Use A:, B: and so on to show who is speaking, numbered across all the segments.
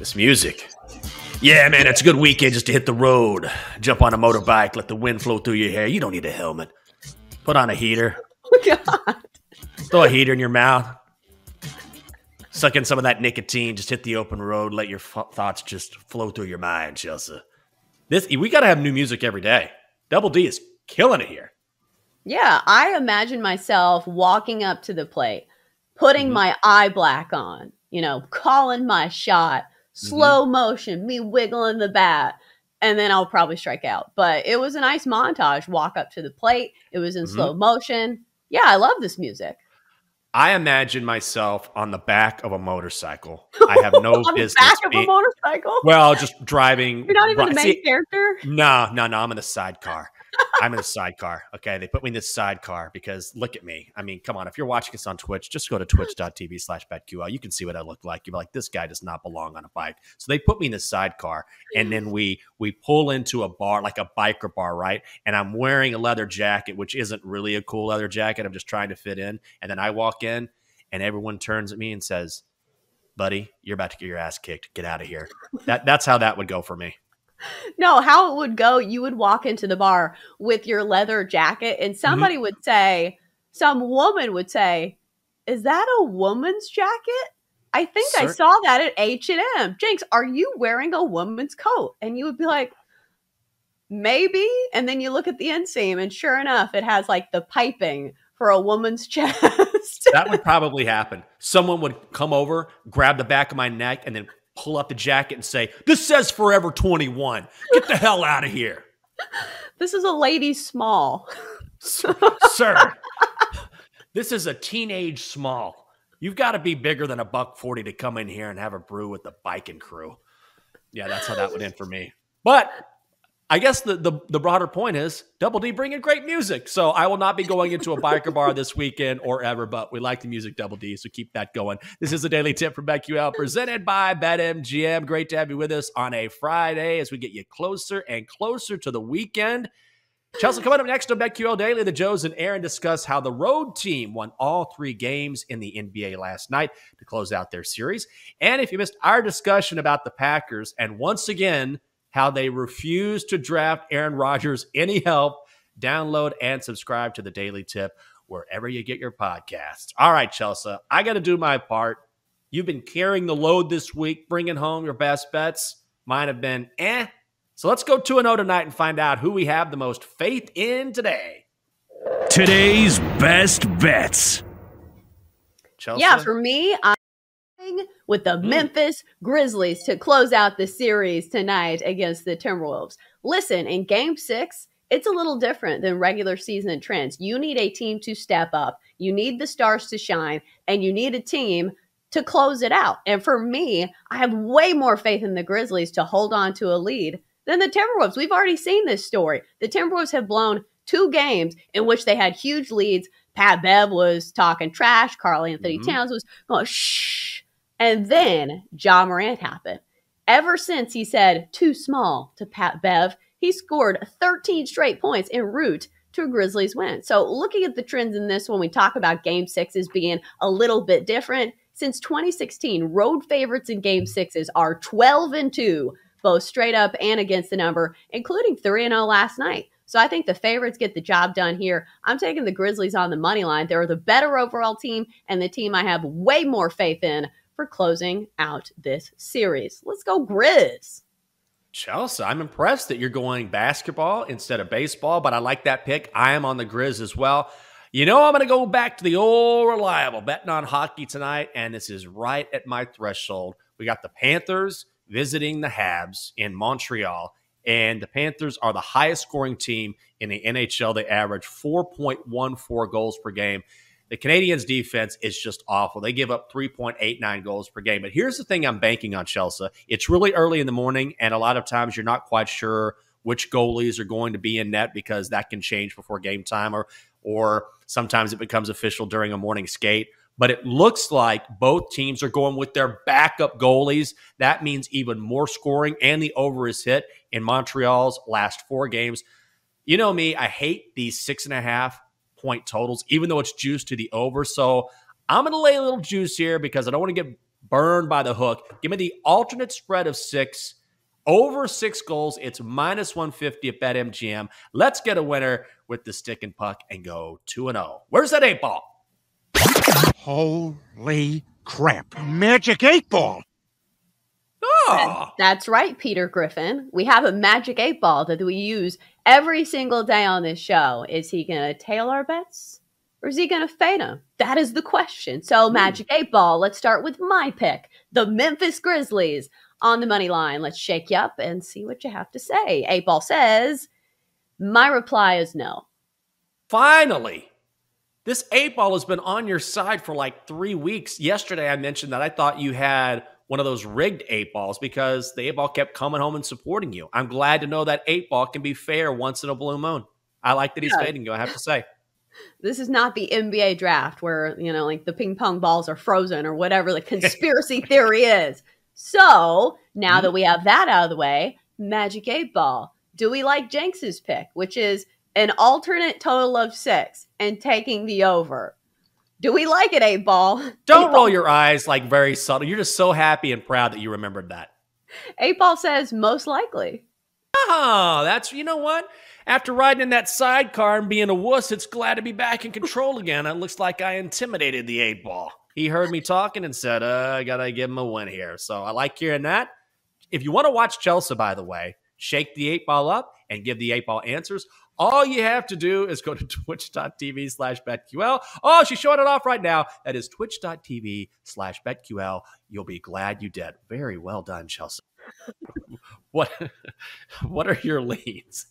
A: This music. Yeah, man, it's a good weekend just to hit the road, jump on a motorbike, let the wind flow through your hair. You don't need a helmet. Put on a heater.
B: Oh god.
A: Throw a heater in your mouth. Suck in some of that nicotine. Just hit the open road. Let your f- thoughts just flow through your mind, Chelsa. This we got to have new music every day. Double D is killing it here.
B: Yeah, I imagine myself walking up to the plate, putting
A: Mhm.
B: my eye black on, you know, calling my shot, slow motion, me wiggling the bat, and then I'll probably strike out. But it was a nice montage. Walk up to the plate. It was in
A: Mhm.
B: slow motion. Yeah, I love this music.
A: I imagine myself on the back of a motorcycle. I have no
B: on the
A: business.
B: back of a motorcycle.
A: well, just driving.
B: You're not even
A: right-
B: the main
A: see,
B: character.
A: No, no, no. I'm in the sidecar. I'm in the sidecar. Okay. They put me in this sidecar because look at me. I mean, come on. If you're watching us on Twitch, just go to twitch.tv slash BetQL. You can see what I look like. You're like, this guy does not belong on a bike. So they put me in the sidecar and then we we pull into a bar, like a biker bar, right? And I'm wearing a leather jacket, which isn't really a cool leather jacket. I'm just trying to fit in. And then I walk in and everyone turns at me and says, Buddy, you're about to get your ass kicked. Get out of here. That that's how that would go for me.
B: No, how it would go, you would walk into the bar with your leather jacket, and mm-hmm. somebody would say, some woman would say, "Is that a woman's jacket?" I think I saw that at H and M. Jenks, are you wearing a woman's coat? And you would be like, maybe. And then you look at the inseam, and sure enough, it has like the piping for a woman's chest.
A: that would probably happen. Someone would come over, grab the back of my neck, and then pull up the jacket and say, This says Forever 21. Get the hell out of here.
B: this is a lady small.
A: Sir, this is a teenage small. You've got to be bigger than a buck 40 to come in here and have a brew with the biking crew. Yeah, that's how that would end for me. But I guess the, the, the broader point is Double D bringing great music. So I will not be going into a biker bar this weekend or ever, but we like the music Double D, so keep that going. This is a daily tip from BetQL presented by BetMGM. Great to have you with us on a Friday as we get you closer and closer to the weekend. Chelsa, coming up next on BetQL Daily, the Joes and Aaron discuss how the road team won all three games in the NBA last night to close out their series. And if you missed our discussion about the Packers and once again how they refuse to draft Aaron Rodgers any help, download and subscribe to the Daily Tip wherever you get your podcasts. All right, Chelsa, I got to do my part. You've been carrying the load this week, bringing home your best bets. Mine have been eh. So let's go 2 0 tonight and find out who we have the most faith in today.
C: Today's best bets.
A: Chelsa?
B: Yeah, for me, I'm going with the
A: Mm.
B: Memphis Grizzlies to close out the series tonight against the Timberwolves. Listen, in game six, it's a little different than regular season trends. You need a team to step up, you need the stars to shine, and you need a team to close it out. And for me, I have way more faith in the Grizzlies to hold on to a lead than the Timberwolves. We've already seen this story. The Timberwolves have blown two games in which they had huge leads. Pat Bev was talking trash. Karl-Anthony
A: Mhm.
B: Towns was going shh. And then Ja Morant happened. Ever since he said too small to Pat Bev, he scored 13 straight points en route to a Grizzlies win. So looking at the trends in this when we talk about game sixes being a little bit different, since 2016, road favorites in game sixes are 12 and 2, both straight up and against the number, including 3 and 0 last night. So I think the favorites get the job done here. I'm taking the Grizzlies on the money line. They're the better overall team and the team I have way more faith in for closing out this series. Let's go Grizz.
A: Chelsa, I'm impressed that you're going basketball instead of baseball, but I like that pick. I am on the Grizz as well. You know, I'm going to go back to the old reliable betting on hockey tonight, and this is right at my threshold. We got the Panthers visiting the Habs in Montreal, and the Panthers are the highest scoring team in the NHL. They average 4.14 goals per game. The Canadiens' defense is just awful. They give up 3.89 goals per game. But here's the thing I'm banking on, Chelsa. It's really early in the morning, and a lot of times you're not quite sure which goalies are going to be in net because that can change before game time, or or sometimes it becomes official during a morning skate. But it looks like both teams are going with their backup goalies. That means even more scoring, and the over is hit in Montreal's last four games. You know me, I hate these six and a half point totals, even though it's juice to the over. So I'm going to lay a little juice here because I don't want to get burned by the hook. Give me the alternate spread of six over six goals. It's minus 150 at BetMGM. Let's get a winner with the stick and puck and go 2 and 0. Where's that eight ball?
D: Holy crap. Magic eight ball.
A: Oh,
B: That's right, Peter Griffin. We have a magic eight ball that we use every single day on this show. Is he going to tail our bets or is he going to fade them? That is the question. So, hmm. magic eight ball, let's start with my pick the Memphis Grizzlies on the money line. Let's shake you up and see what you have to say. Eight ball says, My reply is no.
A: finally. This eight ball has been on your side for like three weeks. Yesterday, I mentioned that I thought you had one of those rigged eight balls because the eight ball kept coming home and supporting you. I'm glad to know that eight ball can be fair once in a blue moon. I like that he's
B: Yeah.
A: fading you, I have to say.
B: This is not the NBA draft where, you know, like the ping pong balls are frozen or whatever the conspiracy theory is. So now mm-hmm. that we have that out of the way, Magic 8 Ball. Do we like Jenks's pick, which is an alternate total of six and taking the over? Do we like it, 8 Ball?
A: Don't
B: Eight
A: roll
B: Ball-
A: your eyes like very subtle. You're just so happy and proud that you remembered that.
B: 8 Ball says most likely.
A: Oh, that's you know what? After riding in that sidecar and being a wuss, it's glad to be back in control again. It looks like I intimidated the eight ball. He heard me talking and said, uh, I gotta give him a win here. So I like hearing that. If you want to watch Chelsa, by the way, shake the eight ball up and give the eight ball answers. All you have to do is go to twitch.tv slash BetQL. Oh, she's showing it off right now. That is twitch.tv slash BetQL. You'll be glad you did. Very well done, Chelsa. what what are your leads?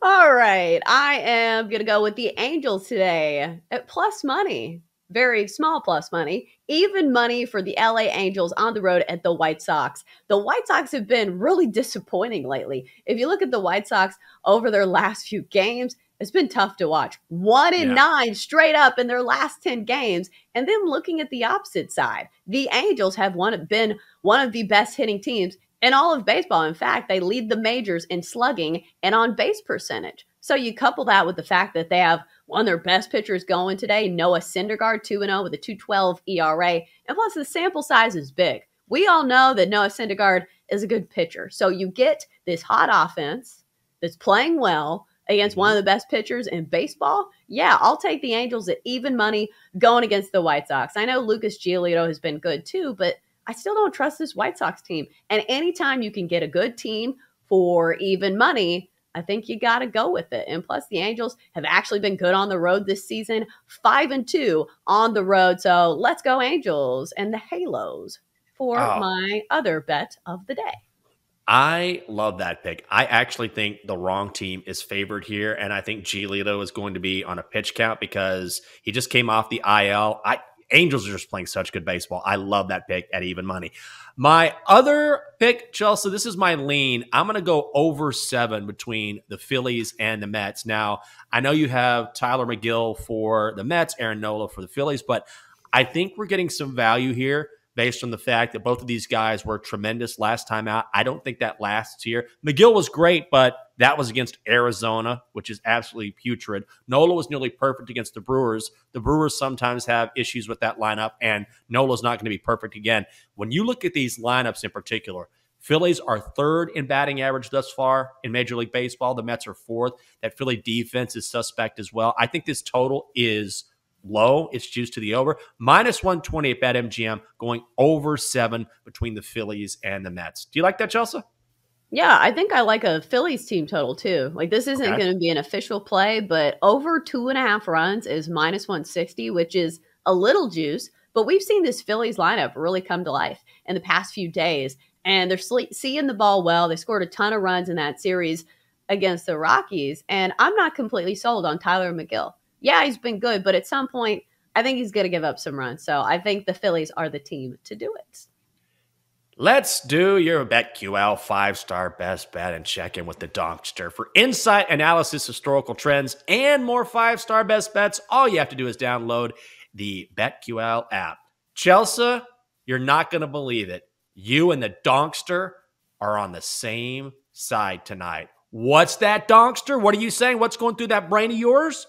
B: All right. I am going to go with the Angels today at plus money. Very small plus money. Even money for the LA Angels on the road at the White Sox. The White Sox have been really disappointing lately. If you look at the White Sox over their last few games, it's been tough to watch. One in
A: Yeah.
B: nine straight up in their last 10 games. And then looking at the opposite side, the Angels have one, been one of the best hitting teams in all of baseball. In fact, they lead the majors in slugging and on base percentage. So you couple that with the fact that they have one of their best pitchers going today, Noah Syndergaard, 2 0 with a 212 ERA. And plus, the sample size is big. We all know that Noah Syndergaard is a good pitcher. So you get this hot offense that's playing well against one of mm-hmm. the best pitchers in baseball. Yeah, I'll take the Angels at even money going against the White Sox. I know Lucas Giolito has been good too, but I still don't trust this White Sox team. And anytime you can get a good team for even money, I think you got to go with it. And plus, the Angels have actually been good on the road this season, five and two on the road. So let's go, Angels and the Halos for
A: Oh.
B: my other bet of the day.
A: I love that pick. I actually think the wrong team is favored here, and I think Giolito is going to be on a pitch count because he just came off the IL. I Angels are just playing such good baseball. I love that pick at even money. My other pick, Chelsa, this is my lean. I'm going to go over seven between the Phillies and the Mets. Now, I know you have Tylor Megill for the Mets, Aaron Nola for the Phillies, but I think we're getting some value here based on the fact that both of these guys were tremendous last time out. I don't think that lasts here. Megill was great, but that was against Arizona, which is absolutely putrid. Nola was nearly perfect against the Brewers. The Brewers sometimes have issues with that lineup, and Nola's not going to be perfect again. When you look at these lineups in particular, Phillies are third in batting average thus far in Major League Baseball. The Mets are fourth. That Philly defense is suspect as well. I think this total is low. It's juiced to the over. Minus 120 at BetMGM, going over seven between the Phillies and the Mets. Do you like that, Chelsa?
B: Yeah, I think I like a Phillies team total too. Like this isn't
A: Okay.
B: going to be an official play, but over two and a half runs is minus 160, which is a little juice. But we've seen this Phillies lineup really come to life in the past few days, and they're sle- seeing the ball well. They scored a ton of runs in that series against the Rockies, and I'm not completely sold on Tylor Megill. Yeah, he's been good, but at some point, I think he's going to give up some runs. So I think the Phillies are the team to do it.
A: Let's do your BetQL five star best bet and check in with the Donkster. For insight, analysis, historical trends, and more five star best bets, all you have to do is download the BetQL app. Chelsa, you're not going to believe it. You and the Donkster are on the same side tonight. What's that, Donkster? What are you saying? What's going through that brain of yours?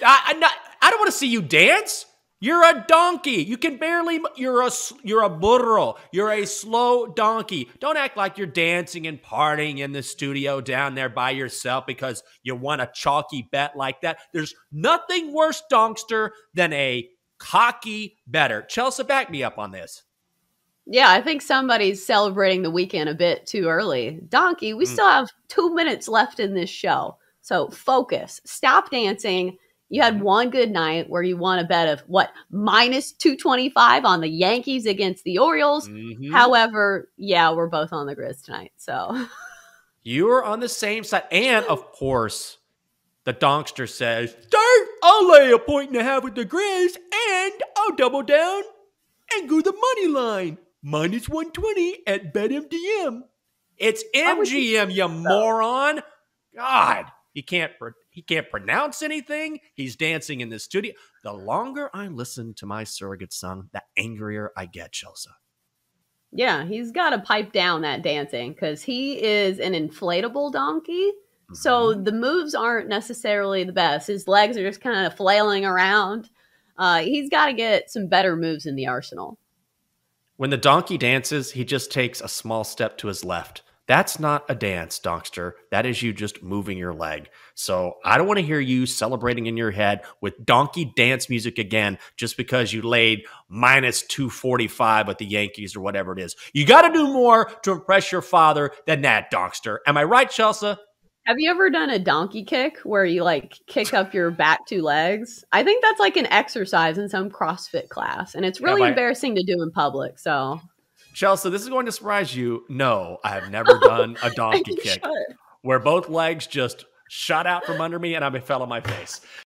A: I, I don't want to see you dance. You're a donkey. You can barely. You're a you're a burro. You're a slow donkey. Don't act like you're dancing and partying in the studio down there by yourself because you won a chalky bet like that. There's nothing worse, donkster, than a cocky better. Chelsa, back me up on this.
B: Yeah, I think somebody's celebrating the weekend a bit too early. Donkey, we mm. still have two minutes left in this show. So focus. Stop dancing. You had mm-hmm. one good night where you won a bet of what minus 225 on the Yankees against the Orioles. Mm-hmm. However, yeah, we're both on the Grizz tonight. So
A: you're on the same side. And of course, the Donkster says, Dirt, I'll lay a point and a half with the Grizz and I'll double down and go the money line minus 120 at BetMGM. It's MGM, you moron. God, he can't he can't pronounce anything. He's dancing in the studio. The longer I listen to my surrogate son, the angrier I get, Chelsa.
B: Yeah, he's got to pipe down that dancing because he is an inflatable donkey. Mm-hmm. So the moves aren't necessarily the best. His legs are just kind of flailing around. Uh, he's got to get some better moves in the arsenal.
A: When the donkey dances, he just takes a small step to his left. That's not a dance, Donkster. That is you just moving your leg. So I don't want to hear you celebrating in your head with donkey dance music again just because you laid minus 245 with the Yankees or whatever it is. You got to do more to impress your father than that, Donkster. Am I right, Chelsa?
B: Have you ever done a donkey kick where you like kick up your back two legs? I think that's like an exercise in some CrossFit class, and it's really yeah, embarrassing to do in public. So,
A: Chelsa, this is going to surprise you. No, I have never done a donkey kick where both legs just shot out from under me and I fell on my face.